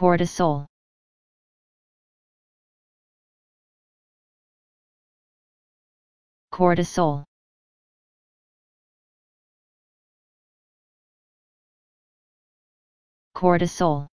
cortisol. Cortisol. Cortisol.